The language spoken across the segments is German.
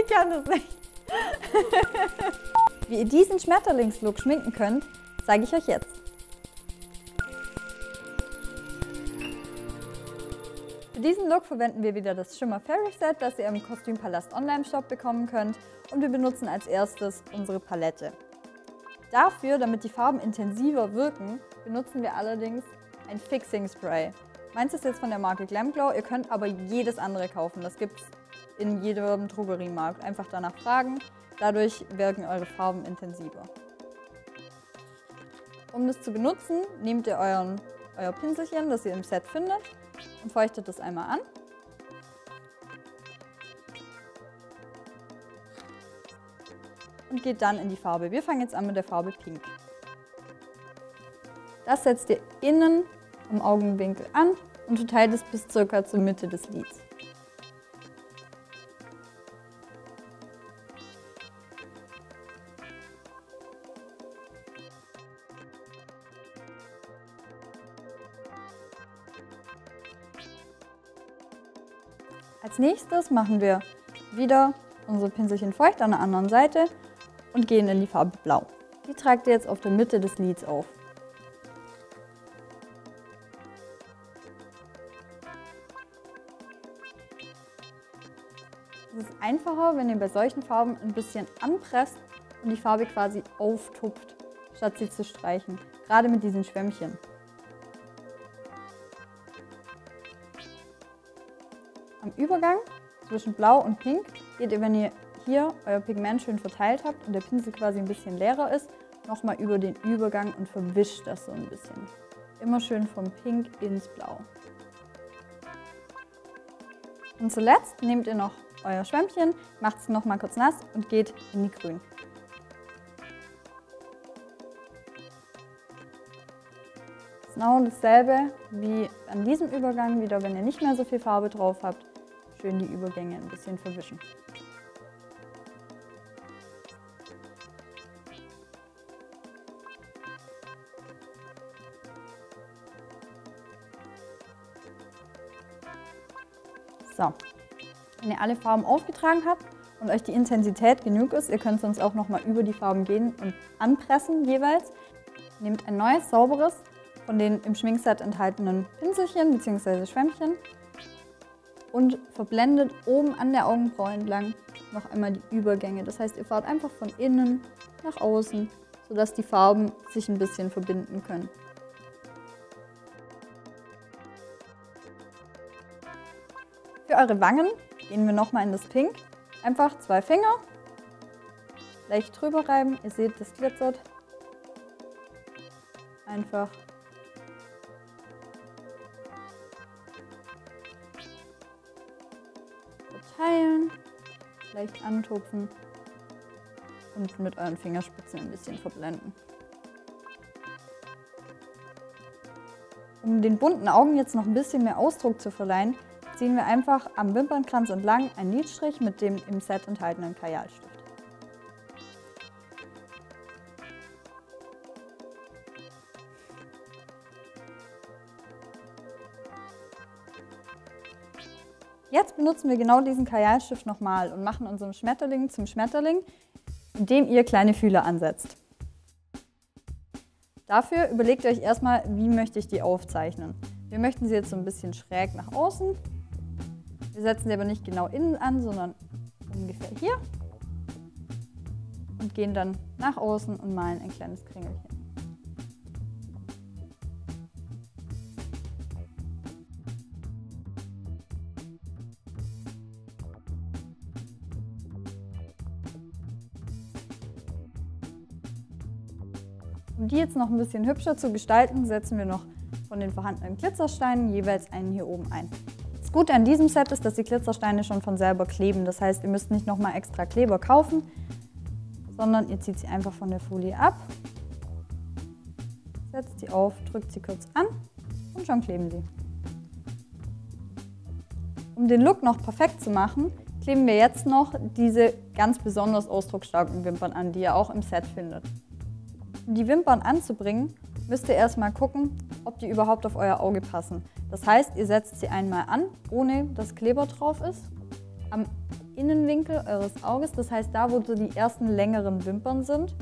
Ich kann das nicht. Wie ihr diesen Schmetterlingslook schminken könnt, zeige ich euch jetzt. Für diesen Look verwenden wir wieder das Shimmer Fairy Set, das ihr im Kostümpalast Online Shop bekommen könnt und wir benutzen als erstes unsere Palette. Dafür, damit die Farben intensiver wirken, benutzen wir allerdings ein Fixing Spray. Meins ist jetzt von der Marke Glam Glow, ihr könnt aber jedes andere kaufen. Das gibt es in jedem Drogeriemarkt. Einfach danach fragen, dadurch wirken eure Farben intensiver. Um das zu benutzen, nehmt ihr euren, euer Pinselchen, das ihr im Set findet, und feuchtet das einmal an. Und geht dann in die Farbe. Wir fangen jetzt an mit der Farbe Pink. Das setzt ihr innen am Augenwinkel an und verteilt es bis circa zur Mitte des Lids. Als nächstes machen wir wieder unsere Pinselchen feucht an der anderen Seite und gehen in die Farbe Blau. Die tragt ihr jetzt auf der Mitte des Lids auf. Es ist einfacher, wenn ihr bei solchen Farben ein bisschen anpresst und die Farbe quasi auftupft, statt sie zu streichen. Gerade mit diesen Schwämmchen. Am Übergang zwischen Blau und Pink geht ihr, wenn ihr hier euer Pigment schön verteilt habt und der Pinsel quasi ein bisschen leerer ist, nochmal über den Übergang und verwischt das so ein bisschen. Immer schön vom Pink ins Blau. Und zuletzt nehmt ihr noch euer Schwämmchen, macht es nochmal kurz nass und geht in die Grün. Genau dasselbe wie an diesem Übergang, wieder wenn ihr nicht mehr so viel Farbe drauf habt, schön die Übergänge ein bisschen verwischen. So, wenn ihr alle Farben aufgetragen habt und euch die Intensität genug ist, ihr könnt sonst auch nochmal über die Farben gehen und anpressen jeweils. Nehmt ein neues, sauberes von den im Schminkset enthaltenen Pinselchen bzw. Schwämmchen und verblendet oben an der Augenbraue entlang noch einmal die Übergänge. Das heißt, ihr fahrt einfach von innen nach außen, sodass die Farben sich ein bisschen verbinden können. Für eure Wangen gehen wir nochmal in das Pink. Einfach zwei Finger, leicht drüber reiben. Ihr seht, das glitzert. Einfach verteilen, leicht antupfen und mit euren Fingerspitzen ein bisschen verblenden. Um den bunten Augen jetzt noch ein bisschen mehr Ausdruck zu verleihen, ziehen wir einfach am Wimpernkranz entlang einen Lidstrich mit dem im Set enthaltenen Kajalstift. Jetzt benutzen wir genau diesen Kajalstift nochmal und machen unseren Schmetterling zum Schmetterling, indem ihr kleine Fühler ansetzt. Dafür überlegt euch erstmal, wie möchte ich die aufzeichnen. Wir möchten sie jetzt so ein bisschen schräg nach außen. Wir setzen sie aber nicht genau innen an, sondern ungefähr hier. Und gehen dann nach außen und malen ein kleines Kringelchen. Um die jetzt noch ein bisschen hübscher zu gestalten, setzen wir noch von den vorhandenen Glitzersteinen jeweils einen hier oben ein. Das Gute an diesem Set ist, dass die Glitzersteine schon von selber kleben. Das heißt, ihr müsst nicht nochmal extra Kleber kaufen, sondern ihr zieht sie einfach von der Folie ab, setzt sie auf, drückt sie kurz an und schon kleben sie. Um den Look noch perfekt zu machen, kleben wir jetzt noch diese ganz besonders ausdrucksstarken Wimpern an, die ihr auch im Set findet. Um die Wimpern anzubringen, müsst ihr erstmal gucken, ob die überhaupt auf euer Auge passen. Das heißt, ihr setzt sie einmal an, ohne dass Kleber drauf ist. Am Innenwinkel eures Auges, das heißt da, wo so die ersten längeren Wimpern sind,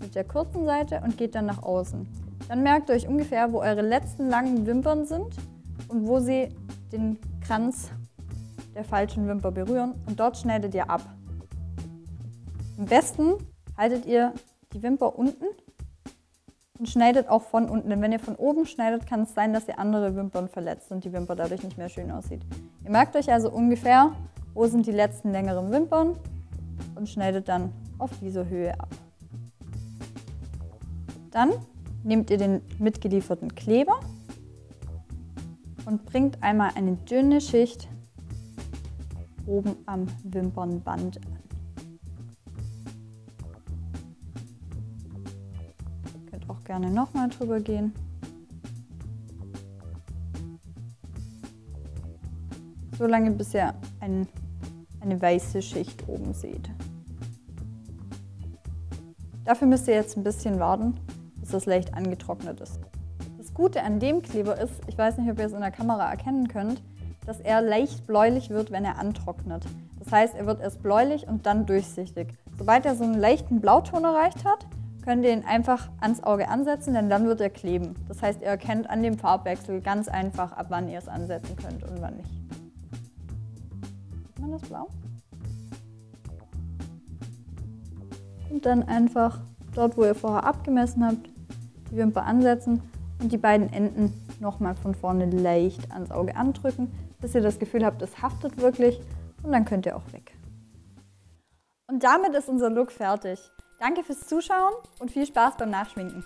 mit der kurzen Seite und geht dann nach außen. Dann merkt ihr euch ungefähr, wo eure letzten langen Wimpern sind und wo sie den Kranz der falschen Wimper berühren und dort schneidet ihr ab. Am besten haltet ihr die Wimper unten und schneidet auch von unten. Denn wenn ihr von oben schneidet, kann es sein, dass ihr andere Wimpern verletzt und die Wimper dadurch nicht mehr schön aussieht. Ihr merkt euch also ungefähr, wo sind die letzten längeren Wimpern und schneidet dann auf diese Höhe ab. Dann nehmt ihr den mitgelieferten Kleber und bringt einmal eine dünne Schicht oben am Wimpernband gerne nochmal drüber gehen. So lange bis ihr ein, eine weiße Schicht oben seht. Dafür müsst ihr jetzt ein bisschen warten, bis das leicht angetrocknet ist. Das Gute an dem Kleber ist, ich weiß nicht, ob ihr es in der Kamera erkennen könnt, dass er leicht bläulich wird, wenn er antrocknet. Das heißt, er wird erst bläulich und dann durchsichtig. Sobald er so einen leichten Blauton erreicht hat, könnt ihr ihn einfach ans Auge ansetzen, denn dann wird er kleben. Das heißt, ihr erkennt an dem Farbwechsel ganz einfach, ab wann ihr es ansetzen könnt und wann nicht. Sieht man das blau? Und dann einfach dort, wo ihr vorher abgemessen habt, die Wimper ansetzen und die beiden Enden nochmal von vorne leicht ans Auge andrücken, bis ihr das Gefühl habt, es haftet wirklich und dann könnt ihr auch weg. Und damit ist unser Look fertig. Danke fürs Zuschauen und viel Spaß beim Nachschminken.